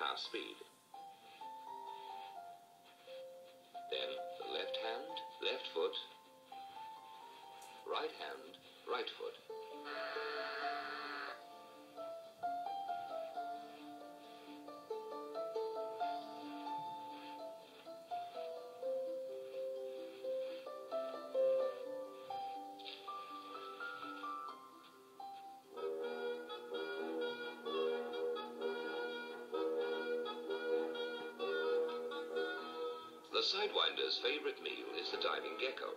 half speed. Then the left hand, left foot, right hand, right foot. The Sidewinder's favorite meal is the diving gecko.